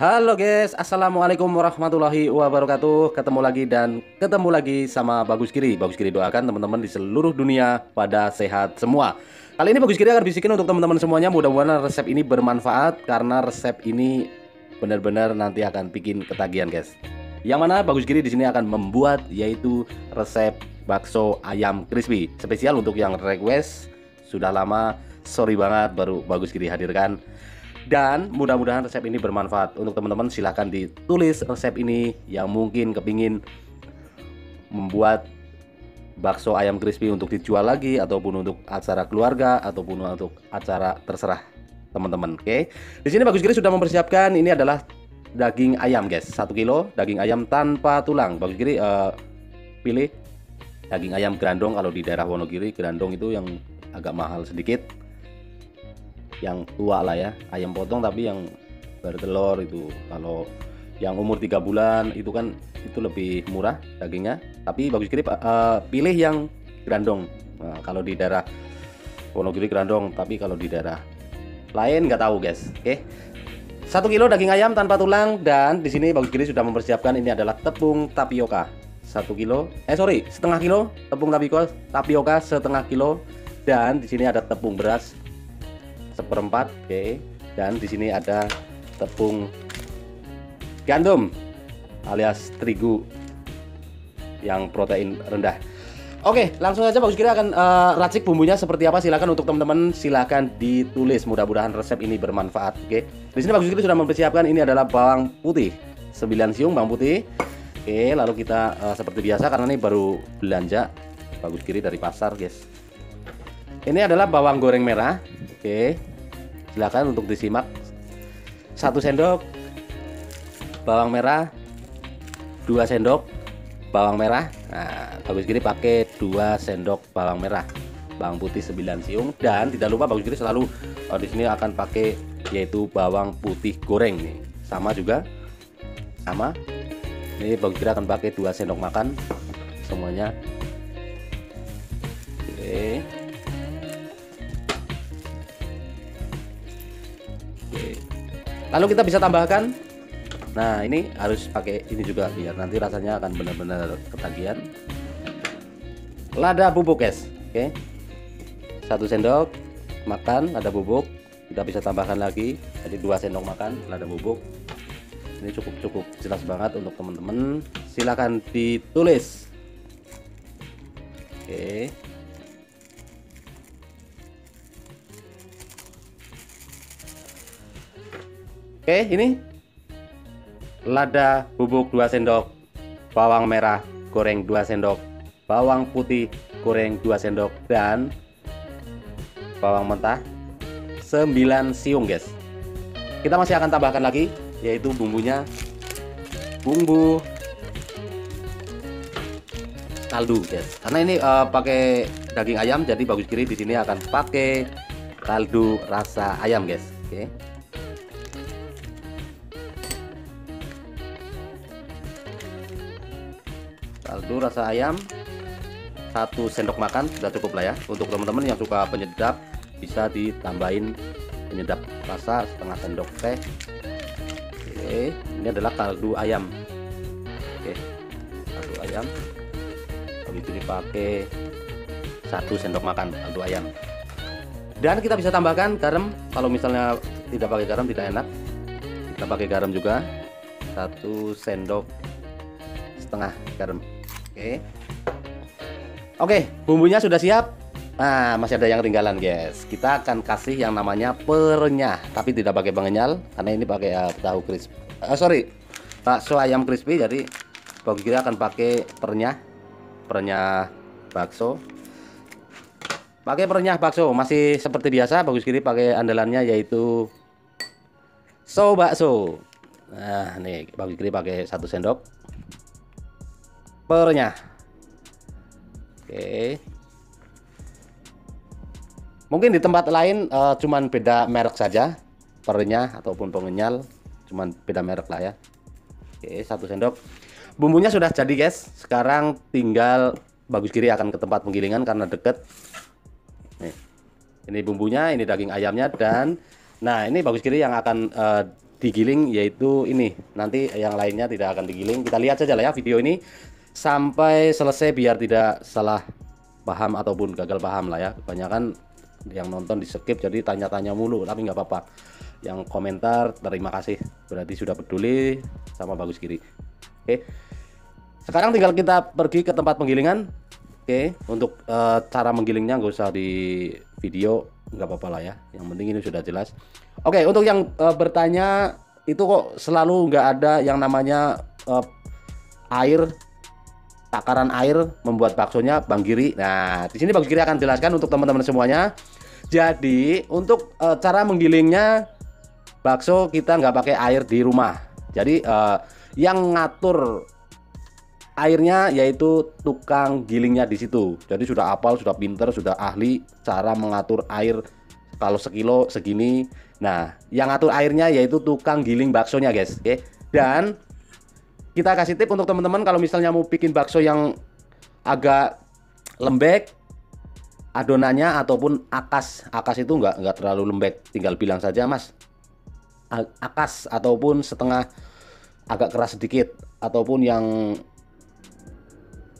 Halo guys, Assalamualaikum warahmatullahi wabarakatuh. Ketemu lagi dan ketemu lagi sama Bagus Kiri. Bagus Kiri doakan teman-teman di seluruh dunia pada sehat semua. Kali ini Bagus Kiri akan bisikin untuk teman-teman semuanya. Mudah-mudahan resep ini bermanfaat Karena resep ini benar-benar nanti akan bikin ketagihan guys. Yang mana Bagus Kiri di sini akan membuat yaitu resep bakso ayam crispy. Spesial untuk yang request. Sudah lama, sorry banget baru Bagus Kiri hadirkan dan mudah-mudahan resep ini bermanfaat. Untuk teman-teman silahkan ditulis resep ini yang mungkin kepingin membuat bakso ayam crispy untuk dijual lagi ataupun untuk acara keluarga ataupun untuk acara terserah teman-teman oke? Di sini bagus kiri sudah mempersiapkan ini adalah daging ayam guys. Satu kilo daging ayam tanpa tulang. Bagus kiri uh, pilih daging ayam grandong. Kalau di daerah Wonogiri grandong itu yang agak mahal sedikit yang tua lah ya. Ayam potong tapi yang bertelur itu. Kalau yang umur tiga bulan itu kan itu lebih murah dagingnya. Tapi bagus kiri uh, pilih yang grandong. Nah, kalau di daerah Wonogiri grandong tapi kalau di daerah lain nggak tahu guys. Oke. Satu kilo daging ayam tanpa tulang dan di sini bagus kiri sudah mempersiapkan ini adalah tepung tapioka. Satu kilo eh sorry setengah kilo tepung tapioka tapioka setengah kilo dan di sini ada tepung beras seperempat oke okay. dan di sini ada tepung gandum alias terigu yang protein rendah Oke, langsung saja Bagus Kira akan uh, racik bumbunya seperti apa. Silakan untuk teman-teman silakan ditulis. Mudah-mudahan resep ini bermanfaat. Oke. Di sini Bagus Kira sudah mempersiapkan ini adalah bawang putih. 9 siung bawang putih. Oke, lalu kita uh, seperti biasa karena ini baru belanja Bagus Kiri dari pasar, guys. Ini adalah bawang goreng merah. Oke silakan untuk disimak. Satu sendok bawang merah dua sendok bawang merah. Nah bagus gini pakai dua sendok bawang merah. Bawang putih 9 siung dan tidak lupa bagus gini selalu oh, di sini akan pakai yaitu bawang putih goreng nih. Sama juga sama. Ini bagus gini akan pakai dua sendok makan. Semuanya. Oke lalu kita bisa tambahkan. Nah ini harus pakai ini juga biar nanti rasanya akan benar-benar ketagihan. Lada bubuk guys. Oke. Satu sendok makan lada bubuk. Kita bisa tambahkan lagi. Jadi dua sendok makan lada bubuk. Ini cukup cukup jelas banget untuk teman-teman. Silahkan ditulis. Oke Oke, ini lada bubuk 2 sendok, bawang merah goreng 2 sendok, bawang putih goreng 2 sendok dan bawang mentah 9 siung, guys. Kita masih akan tambahkan lagi yaitu bumbunya bumbu kaldu, guys. Karena ini uh, pakai daging ayam jadi bagus kiri di sini akan pakai kaldu rasa ayam, guys. Oke. Kaldu rasa ayam satu sendok makan sudah cukup lah ya. Untuk teman-teman yang suka penyedap bisa ditambahin penyedap rasa setengah sendok teh. Oke ini adalah kaldu ayam. Oke kaldu ayam. Habis itu dipakai satu sendok makan kaldu ayam. Dan kita bisa tambahkan garam. Kalau misalnya tidak pakai garam tidak enak. Kita pakai garam juga. Satu sendok setengah garam Oke. Oke, bumbunya sudah siap. Nah, masih ada yang ketinggalan, guys. Kita akan kasih yang namanya perenyah, tapi tidak pakai pengenyal karena ini pakai uh, tahu crispy. Uh, sorry, bakso ayam crispy. Jadi bagi kita akan pakai perenyah, perenyah bakso. Pakai perenyah bakso, masih seperti biasa. Bagus kiri pakai andalannya yaitu so bakso. Nah, nih bagi kiri pakai satu sendok pernya oke. Mungkin di tempat lain uh, cuman beda merek saja. Pernya ataupun pengenyal cuman beda merek lah ya. Oke satu sendok. Bumbunya sudah jadi guys. Sekarang tinggal bagus kiri akan ke tempat penggilingan karena deket. Nih. Ini bumbunya ini daging ayamnya dan nah ini bagus kiri yang akan uh, digiling yaitu ini. Nanti yang lainnya tidak akan digiling. Kita lihat saja lah ya video ini sampai selesai biar tidak salah paham ataupun gagal paham lah ya. Kebanyakan yang nonton di skip jadi tanya-tanya mulu tapi nggak apa-apa. Yang komentar terima kasih. Berarti sudah peduli sama bagus kiri. Oke. Sekarang tinggal kita pergi ke tempat penggilingan. Oke untuk uh, cara menggilingnya nggak usah di video nggak apa-apa lah ya. Yang penting ini sudah jelas. Oke untuk yang uh, bertanya itu kok selalu nggak ada yang namanya uh, air takaran air membuat baksonya Bang Giri nah di sini Bang Giri akan jelaskan untuk teman-teman semuanya jadi untuk uh, cara menggilingnya bakso kita nggak pakai air di rumah jadi uh, yang ngatur airnya yaitu tukang gilingnya di situ. Jadi sudah apal, sudah pinter, sudah ahli cara mengatur air kalau sekilo segini. Nah, yang ngatur airnya yaitu tukang giling baksonya, guys. Oke. Dan kita kasih tip untuk teman-teman kalau misalnya mau bikin bakso yang agak lembek adonannya ataupun akas. Akas itu enggak enggak terlalu lembek. Tinggal bilang saja mas akas ataupun setengah agak keras sedikit ataupun yang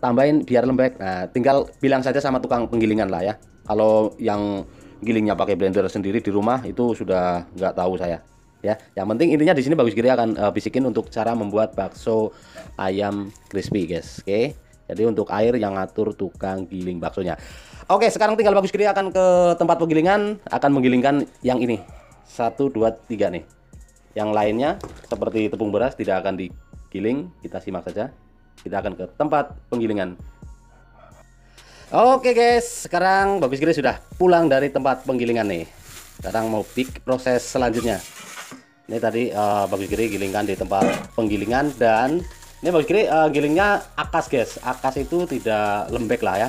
tambahin biar lembek. Nah tinggal bilang saja sama tukang penggilingan lah ya. Kalau yang gilingnya pakai blender sendiri di rumah itu sudah nggak tahu saya ya yang penting intinya di sini bagus kiri akan uh, bisikin untuk cara membuat bakso ayam crispy guys. Oke? Jadi untuk air yang ngatur tukang giling baksonya. Oke sekarang tinggal bagus kiri akan ke tempat penggilingan akan menggilingkan yang ini. Satu dua tiga nih. Yang lainnya seperti tepung beras tidak akan digiling. Kita simak saja. Kita akan ke tempat penggilingan. Oke guys, sekarang Bagus Giri sudah pulang dari tempat penggilingan nih. Sekarang mau pick proses selanjutnya. Ini tadi uh, Bagus Giri gilingkan di tempat penggilingan dan ini Bagus Giri uh, gilingnya akas guys. Akas itu tidak lembek lah ya.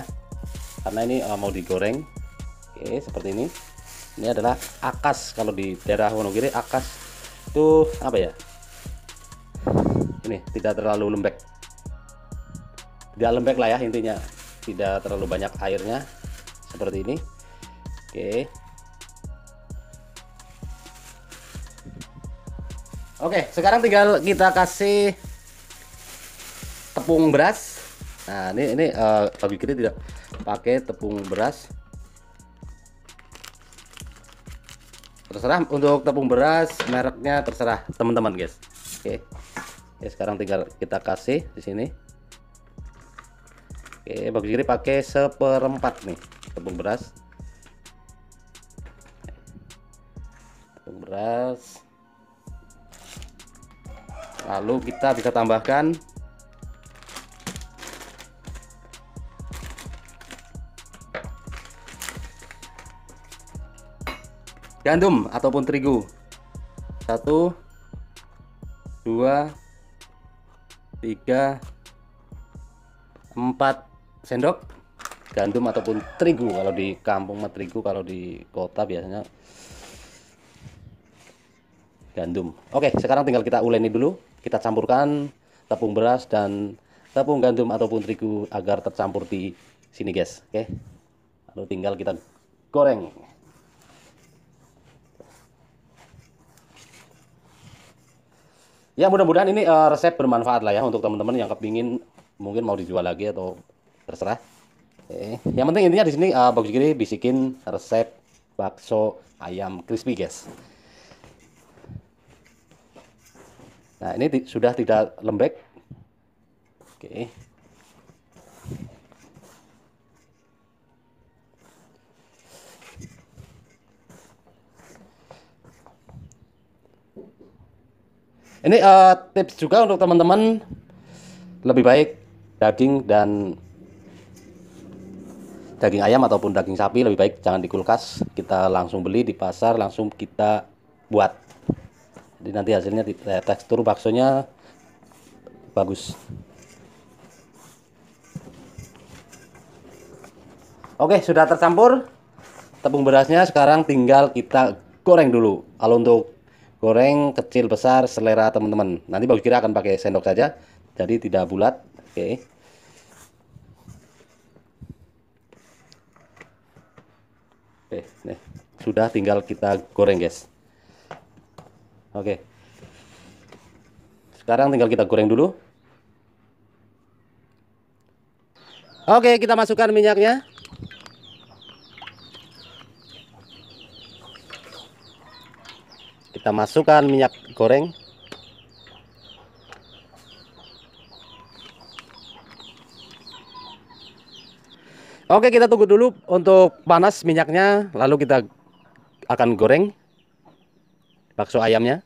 Karena ini uh, mau digoreng. Oke, seperti ini. Ini adalah akas kalau di daerah Wonogiri akas itu apa ya? Ini tidak terlalu lembek tidak lembek lah ya intinya tidak terlalu banyak airnya seperti ini oke oke sekarang tinggal kita kasih tepung beras. Nah ini ini uh, bagi kiri tidak pakai tepung beras. Terserah untuk tepung beras mereknya terserah teman-teman guys. Oke. Oke, sekarang tinggal kita kasih di sini. Oke, bagus kiri pakai seperempat nih tepung beras. Tepung beras. Lalu kita bisa tambahkan. Gandum ataupun terigu. Satu, dua, tiga, empat. Sendok gandum ataupun terigu. Kalau di kampung terigu kalau di kota biasanya gandum. Oke sekarang tinggal kita uleni dulu kita campurkan tepung beras dan tepung gandum ataupun terigu agar tercampur di sini guys. Oke. Lalu tinggal kita goreng. Ya mudah-mudahan ini uh, resep bermanfaat lah ya untuk teman-teman yang kepingin mungkin mau dijual lagi atau terserah. Oke. yang penting intinya di sini uh, bagus gini bisikin resep bakso ayam crispy guys nah ini sudah tidak lembek. Oke. Ini uh, tips juga untuk teman-teman. Lebih baik daging dan daging ayam ataupun daging sapi lebih baik jangan di kulkas. Kita langsung beli di pasar langsung kita buat jadi nanti hasilnya eh, tekstur baksonya bagus. Oke sudah tercampur. Tepung berasnya sekarang tinggal kita goreng dulu. Kalau untuk goreng kecil besar selera teman-teman. Nanti bagus kira akan pakai sendok saja. Jadi tidak bulat. Oke. Oke, nih. Sudah tinggal kita goreng guys. Oke, sekarang tinggal kita goreng dulu. Oke kita masukkan minyaknya. Kita masukkan minyak goreng. Oke kita tunggu dulu untuk panas minyaknya lalu kita akan goreng bakso ayamnya.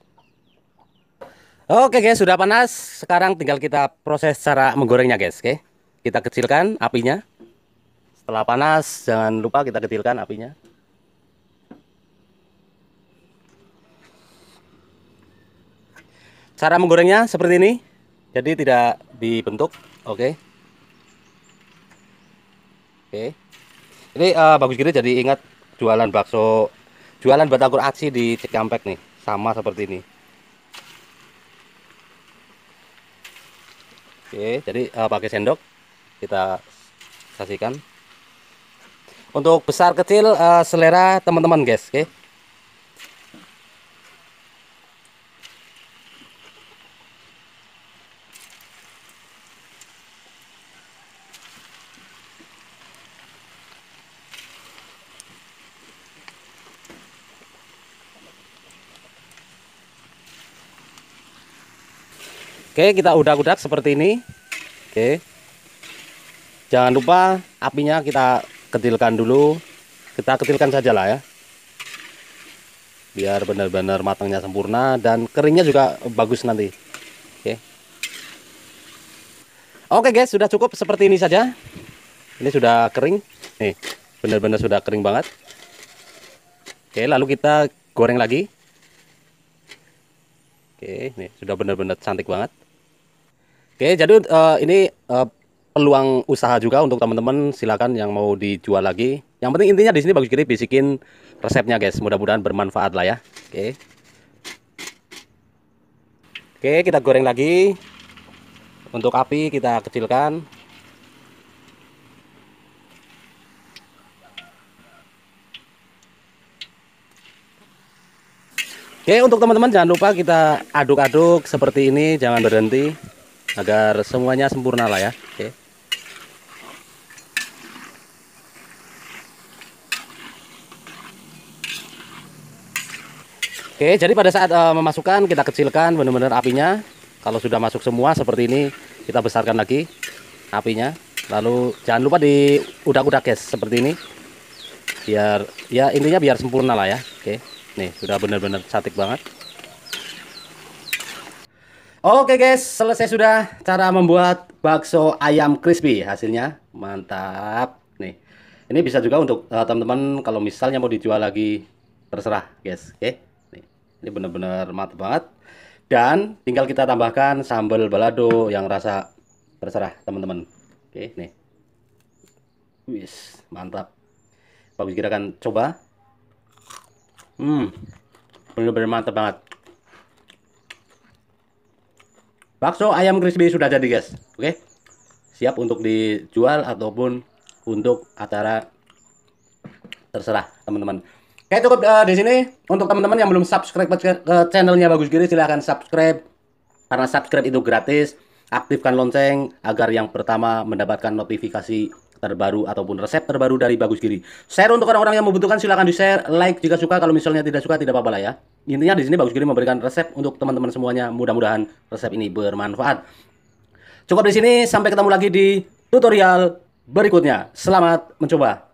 Oke guys sudah panas. Sekarang tinggal kita proses cara menggorengnya guys oke? Kita kecilkan apinya. Setelah panas jangan lupa kita kecilkan apinya. Cara menggorengnya seperti ini. Jadi tidak dibentuk oke? Oke. Ini uh, bagus gini jadi ingat jualan bakso, jualan batagor aci di Cikampek nih, sama seperti ini. Oke, jadi uh, pakai sendok kita saksikan. Untuk besar kecil uh, selera teman-teman guys, oke. Oke, kita udak-udak seperti ini. Oke. Jangan lupa apinya kita kecilkan dulu. Kita kecilkan saja lah ya. Biar benar-benar matangnya sempurna dan keringnya juga bagus nanti. Oke. Oke guys, sudah cukup seperti ini saja. Ini sudah kering. Nih, benar-benar sudah kering banget. Oke, lalu kita goreng lagi. Oke, nih sudah benar-benar cantik banget. Oke, jadi uh, ini uh, peluang usaha juga untuk teman-teman silakan yang mau dijual lagi. Yang penting intinya di sini bagus kiri bisikin resepnya guys. Mudah-mudahan bermanfaat lah ya. Oke. Oke, kita goreng lagi. Untuk api kita kecilkan. Oke, untuk teman-teman jangan lupa kita aduk-aduk seperti ini, jangan berhenti agar semuanya sempurna lah ya oke Oke, jadi pada saat uh, memasukkan kita kecilkan benar-benar apinya. Kalau sudah masuk semua seperti ini, kita besarkan lagi apinya. Lalu jangan lupa di udak-udak guys seperti ini. Biar ya intinya biar sempurna lah ya. Oke. Nih, sudah benar-benar cantik banget. Oke guys, selesai sudah cara membuat bakso ayam crispy hasilnya. Mantap. Nih. Ini bisa juga untuk uh, teman-teman kalau misalnya mau dijual lagi terserah, guys. Oke. Nih. Ini benar-benar mantap banget. Dan tinggal kita tambahkan sambal balado yang rasa terserah, teman-teman. Oke, nih. Wis, mantap. Bagus kira kan coba. Hmm. Benar-benar mantap banget. Bakso ayam crispy sudah jadi guys. Oke. Siap untuk dijual ataupun untuk acara terserah teman-teman. Oke cukup uh, di sini untuk teman-teman yang belum subscribe ke channelnya Bagus Giri silahkan subscribe karena subscribe itu gratis. Aktifkan lonceng agar yang pertama mendapatkan notifikasi terbaru ataupun resep terbaru dari Bagus Giri. Share untuk orang-orang yang membutuhkan silahkan di share, like jika suka kalau misalnya tidak suka tidak apa-apa lah ya. Intinya di sini Bagus Giri memberikan resep untuk teman-teman semuanya. Mudah-mudahan resep ini bermanfaat. Cukup di sini, sampai ketemu lagi di tutorial berikutnya. Selamat mencoba.